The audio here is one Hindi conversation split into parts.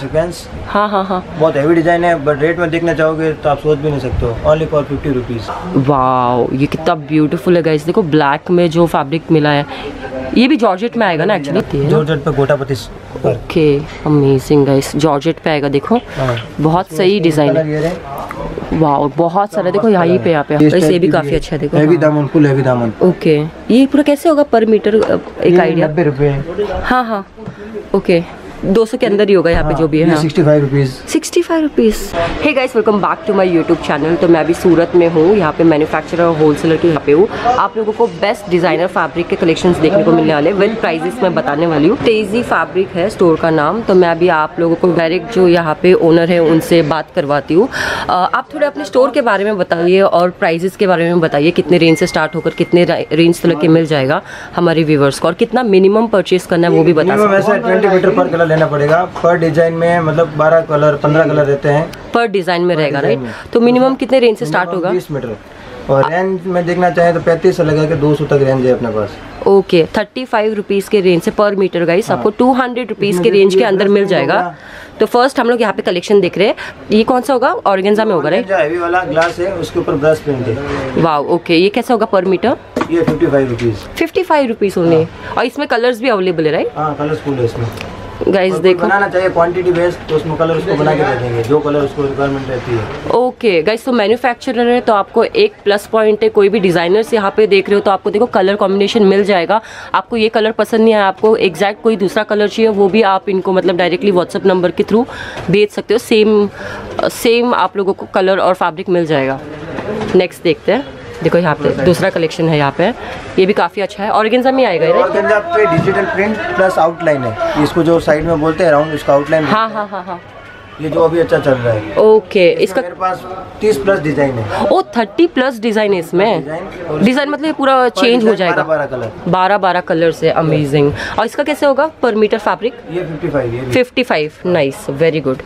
सीक्वेंस हाँ हाँ हाँ। बहुत हैवी डिज़ाइन है बट रेट में देखना चाहोगे तो आप सोच भी नहीं सकते हो। Only for fifty rupees wow ये कितना ब्यूटीफुल है गाइस देखो ब्लैक में जो फैब्रिक मिला है ये भी जॉर्जेट में आएगा ना एक्चुअली जॉर्जेट पे गोटा पति ओके अमेजिंग गाइस जॉर्जेट पे आएगा देखो। हाँ। बहुत सही डिज़ाइन है। वाओ बहुत सारा देखो यहाँ पे यहाँ पे। ये भी काफ़ी अच्छा है देखो। हैवी हाँ। दामन फुल हैवी दामन। ओके ये पूरा कैसे होगा? पर मीटर एक आइडिया नब्बे रुपए हाँ। हाँ ओके 200 के अंदर ही होगा यहाँ पे जो भी है हाँ। Sixty five rupees sixty five rupees hey guys welcome back to my YouTube channel तो मैं अभी सूरत में हूँ यहाँ पे मैन्युफैक्चरर और होलसेलर के यहाँ पे हूँ। आप लोगों को बेस्ट डिज़ाइनर फैब्रिक के कलेक्शंस देखने को मिलने वाले विद प्राइजेस मैं बताने वाली हूँ। तेज़ी फैब्रिक है स्टोर का नाम। तो मैं अभी आप लोगों को डायरेक्ट जो यहाँ पे ओनर है उनसे बात करवाती हूँ। आप थोड़े अपने स्टोर के बारे में बताइए और प्राइजेस के बारे में बताइए। कितने रेंज से स्टार्ट होकर कितने रेंज तक के मिल जाएगा हमारे व्यूवर्स को और कितना मिनिमम परचेज करना है वो भी बता सकते लेना पड़ेगा। पर डिज़ाइन में मतलब बारह कलर पंद्रह कलर रहते हैं। पर डिज़ाइन में रहेगा राइट तो मिनिमम कितने रेंज से स्टार्ट होगा? बीस मीटर और रेंज में देखना चाहें तो पैंतीस से लगा के दो सौ तक रेंज है अपने पास। ओके थर्टी फाइव रुपीज़ के रेंज से पर मीटर गाइस आपको टू हंड्रेड रुपीज़ के रेंज के अंदर मिल जाएगा। तो फ़र्स्ट हम लोग यहाँ पे कलेक्शन देख रहे हैं। ये कौन सा होगा? ऑर्गेन्जा में होगा राइट हैवी वाला ग्लास है उसके ऊपर ब्रश प्रिंट है। वाह ओके ये कैसा होगा पर मीटर ये fifty five rupees fifty five rupees only और इसमें कलर्स भी अवेलेबल है राइट हाँ कलरफुल है इसमें। गाइस देखो। बनाना चाहिए क्वांटिटी बेस्ड तो उसमें कलर उसको बना के दे देंगे। जो कलर उसको रिक्वायरमेंट रहती है। ओके गाइस तो मैन्युफैक्चरर है तो आपको एक प्लस पॉइंट है। कोई भी डिजाइनर्स यहाँ पे देख रहे हो तो आपको देखो कलर कॉम्बिनेशन मिल जाएगा। आपको ये कलर पसंद नहीं आया आपको एग्जैक्ट कोई दूसरा कलर चाहिए वो भी आप इनको मतलब डायरेक्टली व्हाट्सअप नंबर के थ्रू भेज सकते हो। सेम सेम आप लोगों को कलर और फैब्रिक मिल जाएगा। नेक्स्ट देखते हैं। देखो यहाँ पे दूसरा कलेक्शन है यहाँ पे। ये भी काफ़ी अच्छा है। ऑर्गेन्जा में आएगा ये पे डिजिटल प्रिंट प्लस आउटलाइन है। इसको जो साइड में बोलते हैं राउंड इसका आउटलाइन हाँ हाँ हाँ। हाँ ये जो अभी अच्छा चल रहा है। ओके इसका इसका मेरे पास तीस प्लस डिज़ाइन है। ओ थर्टी प्लस डिज़ाइन है इसमें? डिज़ाइन मतलब पूरा चेंज हो जाएगा। बारह कलर बारह बारह कलर से अमेजिंग और इसका कैसे होगा? पर मीटर फैब्रिक ये फिफ्टी फाइव ये भी। 55 नाइस वेरी गुड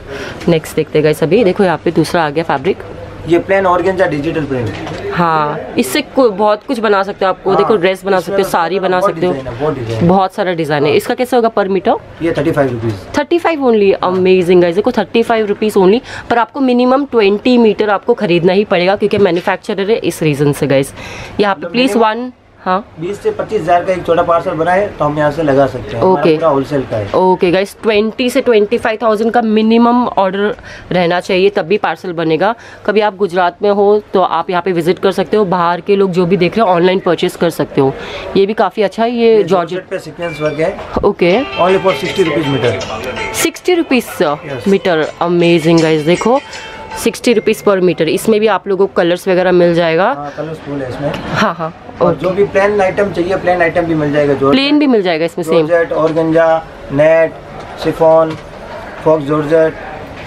नेक्स्ट देखते गए सभी देखो यहाँ पे दूसरा आ गया फैब्रिक ये प्लेन ऑर्गेंजा डिजिटल प्रिंट हाँ। इससे बहुत कुछ बना सकते हो आपको हाँ, देखो ड्रेस बना सकते हो साड़ी बना सकते हो। बहुत सारा डिज़ाइन है। इसका कैसे होगा पर मीटर ये thirty five rupees thirty five only amazing देखो थर्टी फाइव रुपीज़ ओनली पर आपको मिनिमम ट्वेंटी मीटर आपको खरीदना ही पड़ेगा क्योंकि मैन्युफैक्चरर है इस रीज़न से गाइज़ यहाँ पे प्लीज़ वन हाँ। बीस से पच्चीस हज़ार का एक छोटा पार्सल बनाए तो हम यहाँ से लगा सकते हैं। Okay. होलसेल का है। ओके गाइस ट्वेंटी से ट्वेंटी फाइव थाउज़ेंड का मिनिमम ऑर्डर रहना चाहिए तब भी पार्सल बनेगा। कभी आप गुजरात में हो तो आप यहाँ पे विज़िट कर सकते हो बाहर के लोग जो भी देख रहे हो ऑनलाइन परचेज कर सकते हो। ये भी काफ़ी अच्छा है ये जॉर्जेट जॉर्जेट पे सीक्वेंस वर्क है। Okay only for sixty rupees meter sixty rupees meter amazing guys देखो। सिक्सटी रुपीज़ पर मीटर इसमें भी आप लोगों को कलर्स वगैरह मिल जाएगा। हाँ कलरफुल है इसमें। हाँ हाँ और जो भी प्लेन आइटम चाहिए प्लेन आइटम भी मिल जाएगा जो प्लेन भी मिल जाएगा इसमें same organza net chiffon faux georgette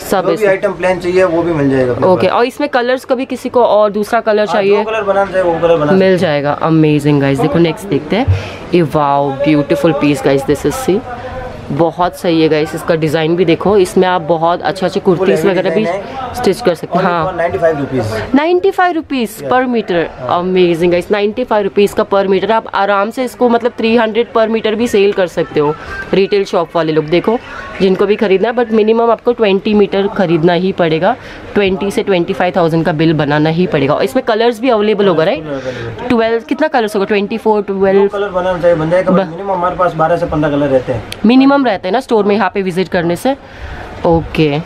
सब जो भी आइटम प्लेन चाहिए वो भी मिल जाएगा ओके पास। और इसमें कलर्स कभी किसी को और दूसरा कलर हाँ, चाहिए? कलर बनाना चाहिए वो कलर बना मिल जाएगा। अमेजिंग गाइस देखो नेक्स्ट देखते हैं। ये wow beautiful piece guys this is see बहुत सही है गाइस इसका डिज़ाइन भी देखो। इसमें आप बहुत अच्छे अच्छे कुर्तीस वगैरह भी स्टिच कर सकते हैं। हाँ। Ninety five rupees ninety five rupees per meter amazing guys ninety five rupees का पर मीटर आप आराम से इसको मतलब थ्री हंड्रेड पर मीटर भी सेल कर सकते हो। रिटेल शॉप वाले लोग देखो जिनको भी खरीदना है बट मिनिमम आपको ट्वेंटी मीटर खरीदना ही पड़ेगा। ट्वेंटी से ट्वेंटी फाइव थाउज़ेंड का बिल बनाना ही पड़ेगा। और इसमें कलर्स भी अवेलेबल होगा राइट ट्वेल्व कितना कलर्स होगा? ट्वेंटी फोर ट्वेल्व कलर बनाना चाहिए मिनिमम हमारे पास बारह से पंद्रह कलर रहते हैं। मिनिमम रहते हैं ना स्टोर में यहाँ पे विज़िट करने से। ओके।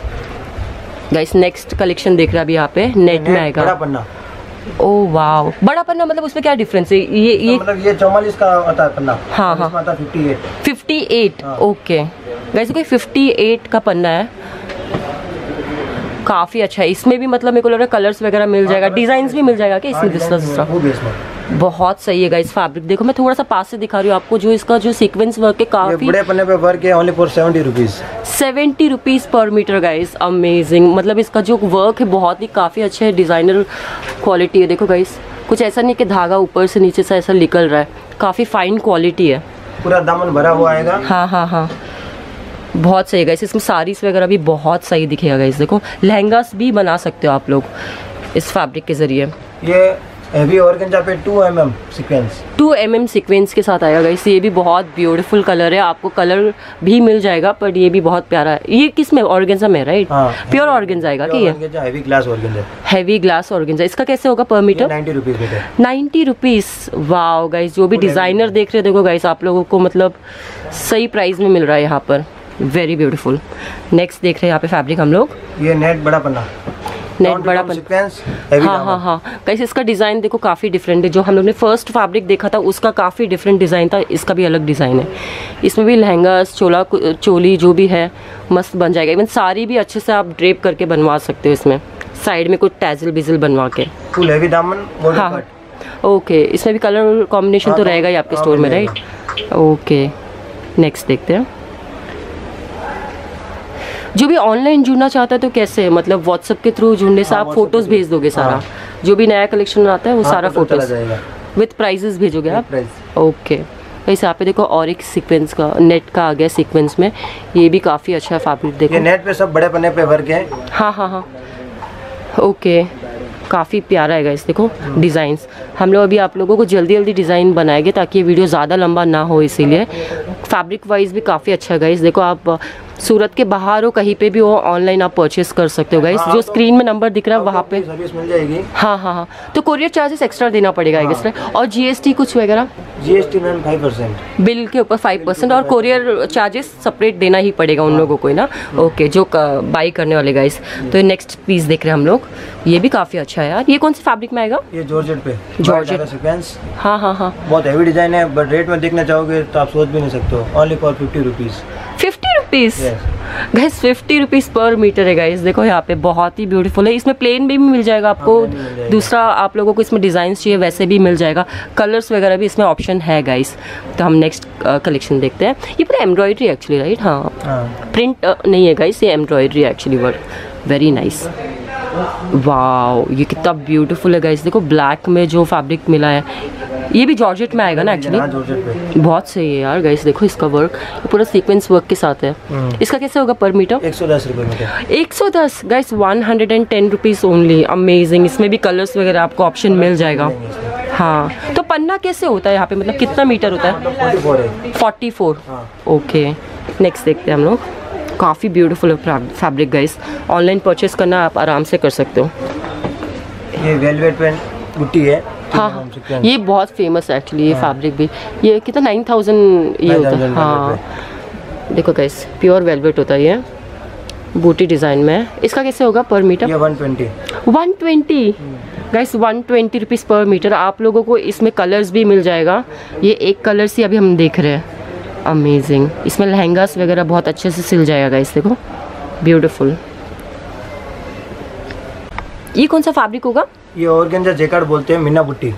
गाइस नेक्स्ट कलेक्शन देख रहे हैं अभी यहाँ पे नेट में बड़ा आएगा पन्ना। ओ वाओ बड़ा पन्ना मतलब उसमें क्या डिफरेंस है? ये ये मतलब ये चौवालीस का आता है पन्ना। हाँ, हाँ। आता फिफ्टी एट 58 हाँ। ओके गाइस कोई 58 का पन्ना है। काफ़ी अच्छा है। इसमें भी मतलब मेरे को लग रहा है कलर्स वगैरह मिल जाएगा। डिज़ाइन भी मिल जाएगा। क्या इसमें दूसरा दूसरा इसमें। बहुत सही है गाइस फैब्रिक देखो मैं थोड़ा सा पास से दिखा रही हूँ आपको जो इसका जो सीक्वेंस वर्क है काफ़ी बड़े पन्ने पे वर्क है only for seventy rupees seventy rupees per meter guys amazing मतलब इसका जो वर्क है बहुत ही काफ़ी अच्छा है डिज़ाइनर क्वालिटी है। देखो गाइस कुछ ऐसा नहीं कि धागा ऊपर से नीचे से ऐसा निकल रहा है। काफ़ी फाइन क्वालिटी है। पूरा दामन भरा हुआ आएगा। हाँ हाँ हाँ। बहुत सही गाइस इसमें साड़ीज वगैरह भी बहुत सही दिखेगा गाइस देखो लहंगास भी बना सकते हो आप लोग इस फैब्रिक के ज़रिए। ये हैवी ऑर्गेंजा पे two M M sequence two M M sequence के साथ आएगा गाइस ये भी बहुत ब्यूटीफुल कलर है। आपको कलर भी मिल जाएगा बट ये भी बहुत प्यारा है। ये किसमें? ऑर्गेंजा में राइट हाँ प्योर ऑर्गेंजा आएगा कि heavy glass organza heavy glass organza इसका कैसे होगा पर मीटर नाइन्टी रुपीज़ बेटे। नाइन्टी रुपीज़ वाओ गाइस जो भी डिज़ाइनर देख रहे देखो गाइस आप लोगों को मतलब सही प्राइस में मिल रहा है यहाँ पर। वेरी ब्यूटीफुल नेक्स्ट देख रहे हैं यहाँ पे फैब्रिक हम लोग। ये नेट बड़ा पन्ना। नेट बड़ा सीक्वेंस हैवी हाँ हाँ हाँ। गाइस इसका डिज़ाइन देखो काफ़ी डिफरेंट है। जो हम लोग ने फ़र्स्ट फैब्रिक देखा था उसका काफ़ी डिफरेंट डिज़ाइन था। इसका भी अलग डिज़ाइन है। इसमें भी लहंगा चोला चोली जो भी है मस्त बन जाएगा। इवन साड़ी भी अच्छे से आप ड्रेप करके बनवा सकते हो इसमें। साइड में कुछ टैजल बिजल बनवा के। फुल हैवी दामन बॉर्डर हाँ ओके इसमें भी कलर कॉम्बिनेशन हाँ, तो तो- रहेगा ही आपके हाँ, स्टोर में राइट ओके नेक्स्ट देखते हैं। जो भी ऑनलाइन जुड़ना चाहता है तो कैसे? है मतलब व्हाट्सएप के थ्रू जुड़ने से हाँ, आप फ़ोटोज़ भेज दोगे सारा? हाँ। जो भी नया कलेक्शन आता है वो हाँ, सारा फ़ोटोज़ विथ प्राइजेस भेजोगे आप? ओके वैसे यहाँ पे देखो और एक सीक्वेंस का नेट का आ गया सीक्वेंस में। ये भी काफ़ी अच्छा फैब्रिक देखो। ये नेट पे सब बड़े पन्ने पे वर्क है। हाँ हाँ हाँ। ओके काफ़ी प्यारा है इस देखो डिज़ाइंस हम लोग अभी आप लोगों को जल्दी जल्दी डिज़ाइन बनाएँगे ताकि ये वीडियो ज़्यादा लंबा ना हो इसीलिए। फैब्रिक वाइज भी काफ़ी अच्छा है गाइस देखो आप सूरत के बाहर हो कहीं पे भी हो ऑनलाइन आप परचेस कर सकते हो गाइस हाँ, जो तो- स्क्रीन में नंबर दिख रहा है वहाँ पे। सर्विस मिल जाएगी। हाँ हाँ हाँ। तो कोरियर चार्जेस एक्स्ट्रा देना पड़ेगा आई गेस और जीएसटी कुछ वगैरह? GST ma'am five percent bill के ऊपर फाइव परसेंट और कोरियर चार्जेस सेपरेट देना ही पड़ेगा उन लोगों को ही ना? ओके जो बाई करने वाले गाइस तो नेक्स्ट पीस देख रहे हैं हम लोग। ये भी काफ़ी अच्छा है यार। ये कौन से फैब्रिक में आएगा? ये जॉर्जेट पे। जॉर्जेट। हाँ हाँ हाँ। बहुत हैवी डिज़ाइन है बट रेट में देखना चाहोगे तो आप सोच भी नहीं सकते हो। Only for fifty rupees rupees guys fifty rupees per meter है गाइस देखो यहाँ पे बहुत ही ब्यूटीफुल है. इसमें प्लेन भी मिल जाएगा आपको. plain मिल जाएगा। दूसरा आप लोगों को इसमें डिज़ाइन चाहिए वैसे भी मिल जाएगा. कलर्स वगैरह भी इसमें ऑप्शन है गाइस तो हम नेक्स्ट कलेक्शन देखते हैं. ये पूरा एम्ब्रॉयडरी एक्चुअली राइट हाँ. हाँ. प्रिंट नहीं है गाइस ये embroidery actually work very nice वाह ये कितना ब्यूटीफुल है गाइस देखो ब्लैक में जो फैब्रिक मिला है ये भी जॉर्जेट में आएगा ना एक्चुअली हाँ बहुत सही है यार गाइस देखो इसका वर्क पूरा सीक्वेंस वर्क के साथ है। हम्म। इसका कैसे होगा पर मीटर एक सौ दस रुपये meter 110 guys 110 rupees only amazing इसमें भी कलर्स वगैरह आपको ऑप्शन मिल जाएगा। हाँ। तो पन्ना कैसे होता है यहाँ पे? मतलब कितना मीटर होता है? फोर्टी फोर 44 ओके नेक्स्ट देखते हैं हम लोग। काफ़ी beautiful fabric guys online purchase करना आप आराम से कर सकते हो। ये वेलवेट पेन बुट्टी है। हाँ हाँ। ये बहुत फ़ेमस है एक्चुअली ये फैब्रिक भी। ये कितना नाइन थाउज़ेंड ये होता है। हाँ। देखो गाइस प्योर वेलवेट होता है ये। बूटी डिज़ाइन में। है इसका कैसे होगा पर मीटर ये one twenty 120 guys 120 rupees per meter आप लोगों को इसमें कलर्स भी मिल जाएगा। ये एक कलर से अभी हम देख रहे हैं। अमेजिंग इसमें लहंगास वगैरह बहुत अच्छे से सिल जाएगा गाइस देखो। ब्यूटीफुल ये कौन सा फैब्रिक होगा? ये और जैकेट बोलते हैं मीना बुट्टी।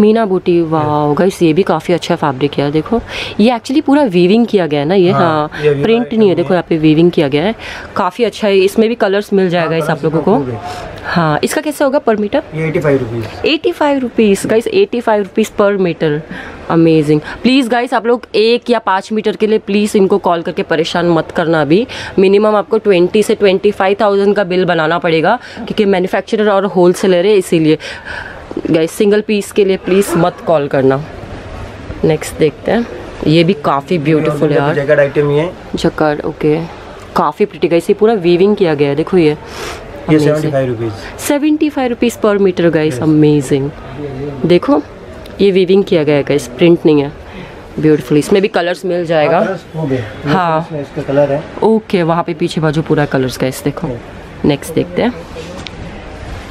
मीना बूटी वाह गाइस ये भी काफ़ी अच्छा फैब्रिक है देखो। ये एक्चुअली पूरा वीविंग किया गया है ना ये? हाँ, हाँ ये प्रिंट नहीं है देखो यहाँ पे वीविंग किया गया है। काफ़ी अच्छा है इसमें भी कलर्स मिल जाएगा इस आप लोगों को। हाँ इसका कैसे होगा per meter eighty five rupees eighty five rupees guys eighty five rupees per meter amazing please guys आप लोग एक या पाँच मीटर के लिए प्लीज़ इनको कॉल करके परेशान मत करना अभी। मिनिमम आपको ट्वेंटी से ट्वेंटी फाइव थाउज़ेंड का बिल बनाना पड़ेगा क्योंकि मैन्युफैक्चरर और होल सेलर है इसीलिए। गाइस सिंगल पीस के लिए प्लीज़ मत कॉल करना। नेक्स्ट देखते हैं। ये भी काफ़ी ब्यूटीफुल है यार। आइटम जकार ओके काफ़ी प्रिटी गाइस ये पूरा वीविंग किया गया है। देखो ये. Seventy five rupees per meter guys amazing देखो ये वीविंग किया गया गाइस प्रिंट नहीं है. ब्यूटीफुल इसमें भी कलर्स मिल जाएगा। हाँ। इसका कलर है। ओके वहाँ पे पीछे बाजू पूरा कलर्स गाइस देखो। नेक्स्ट देखते हैं।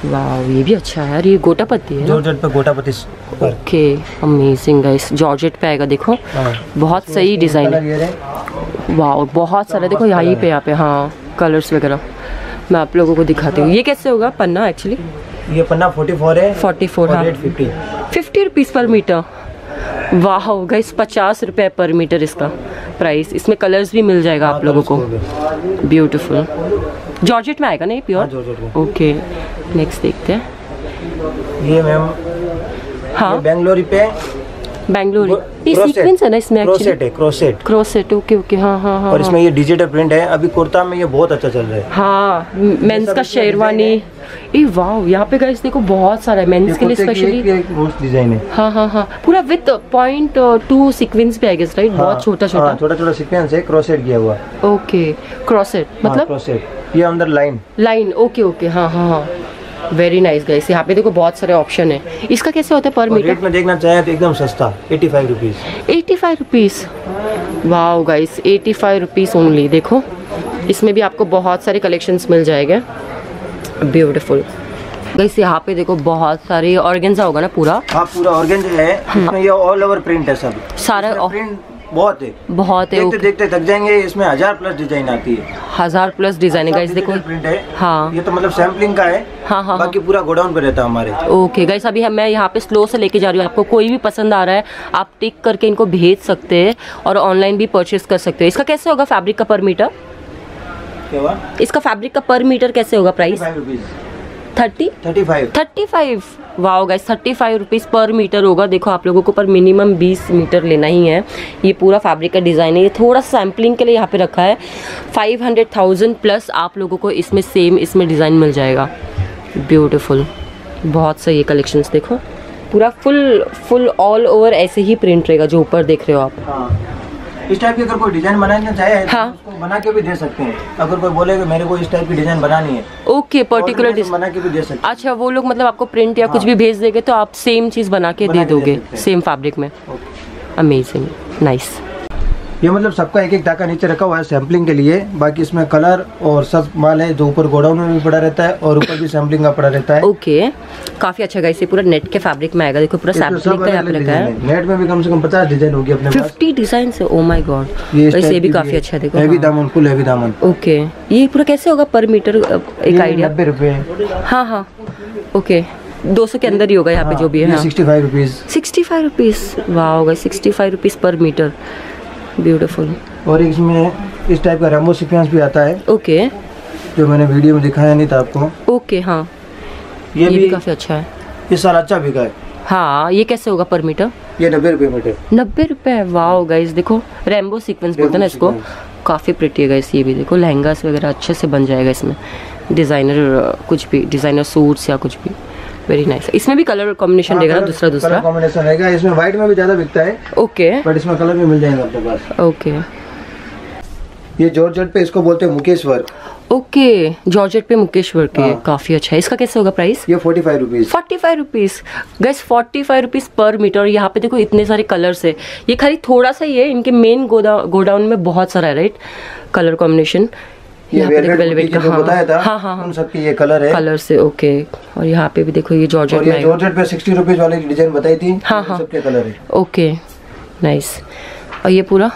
वाह ये भी अच्छा है ये गोटा पत्ती है जॉर्जेट पे गोटापति पर। ओके अमेजिंग गाइस जॉर्जेट पे आएगा देखो। हाँ। बहुत सही डिज़ाइन है। वाह बहुत सारा देखो यहीं पे यहाँ पे। हाँ कलर्स वगैरह। मैं आप लोगों को दिखाती हूँ। ये कैसे होगा? पन्ना एक्चुअली ये पन्ना फोर्टी फोर है। 44 हाँ fifty fifty rupees per meter वाह गाइस पचास रुपये पर मीटर इसका प्राइस इसमें कलर्स भी मिल जाएगा आप लोगों को। ब्यूटीफुल जॉर्जेट में आएगा ना ये हाँ प्योर ओके नेक्स्ट देखते हैं। ये मैम हाँ। बेंगलोरी पे बैंगलोर ये सीक्वेंस है ना इसमें क्रोसेट है क्रोसेट ओके ओके हाँ हाँ हाँ और इसमें ये डिजिटल प्रिंट है अभी कुर्ता में ये बहुत अच्छा चल रहा है। हाँ मेंस का शेरवानी ए वाह यहाँ पे गाइस देखो बहुत सारा है मेंस के लिए स्पेशली डिज़ाइन है। हाँ हाँ हाँ. पूरा विथ पॉइंट टू सीक्वेंस भी आई गेस राइट बहुत छोटा छोटा. छोटा छोटा सीक्वेंस है क्रोसेट किया हुआ। ओके क्रॉस सेट मतलब? क्रोसेट ये अंदर लाइन लाइन ओके ओके हाँ हाँ हाँ. वेरी नाइस गाइस यहाँ पे देखो बहुत सारे ऑप्शन है। इसका कैसे होता है पर और रेट मीटर में देखना चाहे तो एकदम सस्ता eighty five rupees eighty five rupees wow guys eighty five rupees only देखो। इसमें भी आपको बहुत सारे कलेक्शंस मिल जाएँगे। ब्यूटीफुल गाइस यहाँ पे देखो बहुत सारे ऑर्गेन्जा होगा ना पूरा? हाँ पूरा ऑर्गेंज है। इसमें ये ऑल ओवर प्रिंट है सब। सारा प्रिंट बहुत है। बहुत है देखते देखते थक जाएँगे इसमें हज़ार प्लस डिज़ाइन आती है। हज़ार प्लस डिज़ाइन है गाइस देखो। प्रिंट है। हाँ। ये तो मतलब सैम्पलिंग का है। हाँ हाँ बाकी पूरा गोडाउन पे रहता है हमारे। ओके गाइस अभी हम मैं यहाँ पे स्लो से लेके जा रही हूँ। आपको कोई भी पसंद आ रहा है आप टिक करके इनको भेज सकते हैं और ऑनलाइन भी परचेज कर सकते हो। इसका कैसे होगा फैब्रिक का पर मीटर क्या हुआ? इसका फैब्रिक का पर मीटर कैसे होगा price rupees thirty? Thirty five. Thirty five? Wow guys thirty five rupees per meter होगा। देखो आप लोगों को पर मिनिमम बीस मीटर लेना ही है। ये पूरा फैब्रिक का डिज़ाइन है। ये थोड़ा सैम्पलिंग के लिए यहाँ पे रखा है। फाइव हंड्रेड थाउज़ेंड प्लस आप लोगों को इसमें सेम इसमें डिज़ाइन मिल जाएगा। ब्यूटीफुल बहुत सही है कलेक्शंस देखो। पूरा फुल फुल ऑल ओवर ऐसे ही प्रिंट रहेगा जो ऊपर देख रहे हो आप। हाँ। इस टाइप की अगर कोई डिज़ाइन बनाना चाहे तो हाँ। उसको बना के भी दे सकते हैं। अगर कोई बोले कि मेरे को इस टाइप की डिज़ाइन बनानी है ओके पर्टिकुलर तो डिज़ाइन बना के भी दे सकते अच्छा वो लोग मतलब आपको प्रिंट या कुछ हाँ। भी भेज देंगे तो आप सेम चीज़ बना के दे दोगे सेम फैब्रिक में। अमेजिंग नाइस ये मतलब सबका एक एक टाका नीचे रखा हुआ है सैम्पलिंग के लिए। बाकी इसमें कलर और सब माल है जो ऊपर गोडाउन में भी पड़ा रहता है और ऊपर भी सैम्पलिंग का पड़ा रहता है। ओके काफ़ी अच्छा गाइस ये पूरा नेट के फैब्रिक में आएगा। देखो पूरा सैम्पलिंग का यहाँ पे रखा है। नेट में भी कम से कम पचास डिज़ाइन होगी अपने फिफ्टी डिज़ाइन है ओ माय गॉड ये भी काफ़ी अच्छा देखो। हैवी हाँ। दामन फुल हैवी दामन। ओके ये पूरा कैसे होगा पर मीटर एक आइडिया। नब्बे रुपए। हाँ हाँ। ओके 200 के अंदर ही होगा यहाँ पे जो भी है हाँ। Sixty five rupees sixty five rupees वाह होगा sixty five rupees per meter beautiful और इसमें इस टाइप का रेमो सिक्वेंस भी आता है। ओके जो मैंने वीडियो में दिखाया नहीं था आपको। ओके हाँ। ये, ये भी भी काफ़ी अच्छा है। इस साल अच्छा बिका है। हाँ ये कैसे होगा पर मीटर ये नब्बे रुपए मीटर नब्बे रुपए? वाओ गाइस देखो रेम्बो सीक्वेंस बोलते हैं ना इसको। काफ़ी प्रिटी है गाइस ये भी देखो। लहंगास वगैरह अच्छे से बन जाएगा इसमें। डिज़ाइनर कुछ भी डिज़ाइनर सूट्स या कुछ भी। वेरी नाइस इसमें भी कलर कॉम्बिनेशन हाँ, ना दूसरा दूसरा? कॉम्बिनेशन रहेगा। इसमें व्हाइट में भी ज़्यादा बिकता है ओके बट इसमें कलर भी मिल जाएँगे अपने पास। ओके ये जॉर्जेट पे इसको बोलते हैं मुकेश वर्क ओके जॉर्जेट पे मुकेश्वर के हाँ। काफ़ी अच्छा है। इसका कैसे होगा प्राइस ये forty five rupees forty five rupees guys forty five rupees per meter यहाँ पे देखो इतने सारे कलर्स है। ये खाली थोड़ा सा ही है। इनके मेन गोडाउन में बहुत सारा है राइट कलर कॉम्बिनेशन ये यहाँ पे वेलवेट वेलवेट का का हाँ बताया था हाँ हाँ हाँ। उन सबके ये कलर है। कलर से ओके और यहाँ पे भी देखो ये जॉर्जेट और में। ये जॉर्जेट पे सिक्सटी रुपीज़ वाले डिज़ाइन बताई थी हाँ, हाँ। सबके कलर है। ओके नाइस और ये पूरा?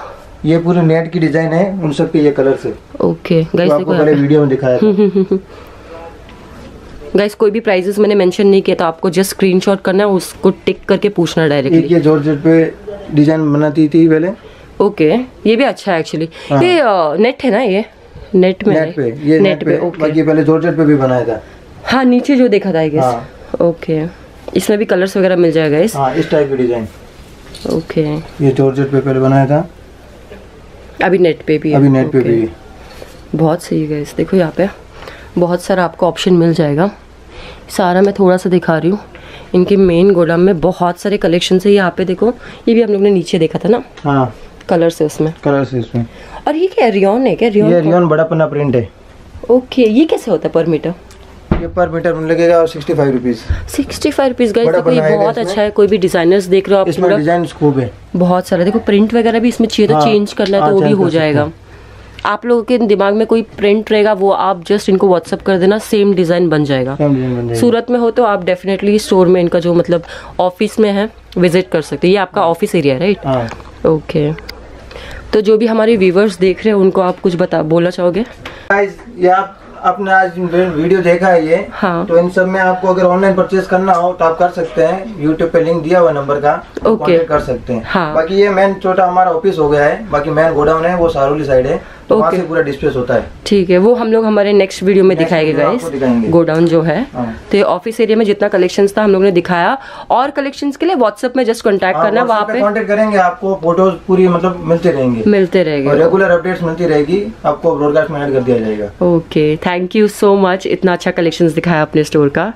ये पूरे नेट की डिज़ाइन है उन सबके ये कलर से। ओके गाइस देखो आपको पहले वीडियो में दिखाया था। गाइस कोई भी प्राइजेस मैंने मेंशन नहीं किया तो आपको जस्ट स्क्रीनशॉट करना है उसको टिक करके पूछना डायरेक्टली ये जॉर्जेट पे डिज़ाइन बनाती थी पहले। ओके ये भी अच्छा है एक्चुअली। ये नेट है ना ये? नेट में नेट पे ये नेट पे ओके बाकी पहले जॉर्जेट पे भी बनाया था। हाँ नीचे जो देखा था आई गेस हाँ। ओके इसमें भी कलर्स वगैरह मिल जाएगा इस हाँ इस टाइप की डिज़ाइन ओके ये जॉर्जेट पे पहले बनाया था। अभी नेट पे भी अभी नेट पे भी बहुत सही है देखो यहाँ पे बहुत सारा आपको ऑप्शन मिल जाएगा। सारा मैं थोड़ा सा दिखा रही हूँ। इनके मेन गोदाम में बहुत सारे कलेक्शन है। यहाँ पे देखो ये भी हम लोग ने नीचे देखा था ना? हाँ। कलर से उसमें। कलर से इसमें। और ये क्या रियन है क्या? रियोन ये रियोन बड़ा पन्ना प्रिंट है। ओके ये कैसे होता है पर मीटर ये पर मीटर में लगेगा sixty five rupees sixty five rupees guys देखो ये बहुत अच्छा है कोई भी डिजाइनर्स देख रहे हो आप इसमें डिज़ाइन स्कूप है। बहुत सारा देखो प्रिंट वगैरह भी इसमें चाहिए तो हाँ, चेंज करना है हाँ, तो वो भी हो जाएगा। आप लोगों के दिमाग में कोई प्रिंट रहेगा वो आप जस्ट इनको व्हाट्सअप कर देना सेम डिज़ाइन बन जाएगा। सूरत में हो तो आप डेफिनेटली स्टोर में इनका जो मतलब ऑफ़िस में है विज़िट कर सकते हैं। ये आपका ऑफ़िस एरिया है राइट हाँ। ओके तो जो भी हमारे व्यूवर्स देख रहे हैं उनको आप कुछ बता बोलना चाहोगे ये आप आपने आज वीडियो देखा है ये हाँ। तो इन सब में आपको अगर ऑनलाइन परचेज करना हो तो आप कर सकते हैं यूट्यूब पे लिंक दिया हुआ नंबर का ओके। कर सकते हैं हाँ। बाकी ये मेन छोटा हमारा ऑफ़िस हो गया है बाकी मेन गोडाउन है वो सारोली साइड है तो Okay. से पूरा डिस्प्लेस होता है। ठीक है वो हम लोग हमारे नेक्स्ट वीडियो में दिखाएँगे गाइस। गोडाउन जो है। हाँ। तो ऑफ़िस एरिया में जितना कलेक्शंस था हम लोग ने दिखाया। और कलेक्शंस के लिए व्हाट्सएप में जस्ट कांटेक्ट हाँ, करना वहाँ पे कांटेक्ट करेंगे आपको फ़ोटोज़ पूरी मतलब मिलते रहेंगे। मिलते रहेंगे। रेगुलर अपडेट्स मिलती रहेगी आपको ब्रॉडकास्ट में ऐड कर दिया जाएगा। Okay thank you so much इतना अच्छा कलेक्शन दिखाया अपने स्टोर का।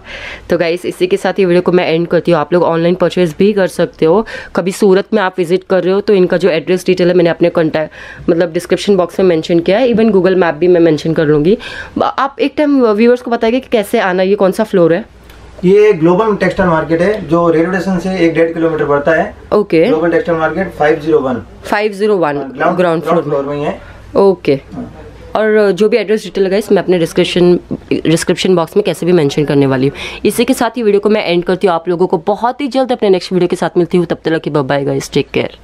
तो गाइस इसी के साथ ये वीडियो को मैं एंड करती हूँ। आप लोग ऑनलाइन परचेज भी कर सकते हो। कभी सूरत में आप विज़िट कर रहे हो तो इनका जो एड्रेस डिटेल है मैंने अपने कॉन्टैक्ट मतलब डिस्क्रिप्शन बॉक्स में मेंशन किया है. इवन गूगल मैप भी मैं मेंशन कर लूँगी. आप एक टाइम व्यूअर्स को बताइए कि कैसे आना ये कौन सा फ्लोर है? ये ग्लोबल टेक्सटाइल मार्केट है जो रेलवे स्टेशन से एक डेढ़ किलोमीटर पड़ता है. Okay global textile market 501 five zero one ground floor में. में है ओके और जो भी एड्रेस डिटेल है मैं अपने डिस्क्रिप्शन डिस्क्रिप्शन बॉक्स में कैसे भी मेंशन करने वाली हूँ. इसी के साथ ही वीडियो को मैं एंड करती हूँ. आप लोगों को बहुत ही जल्द अपने नेक्स्ट वीडियो के साथ मिलती हूँ. तब तक की बाय गाइस टेक केयर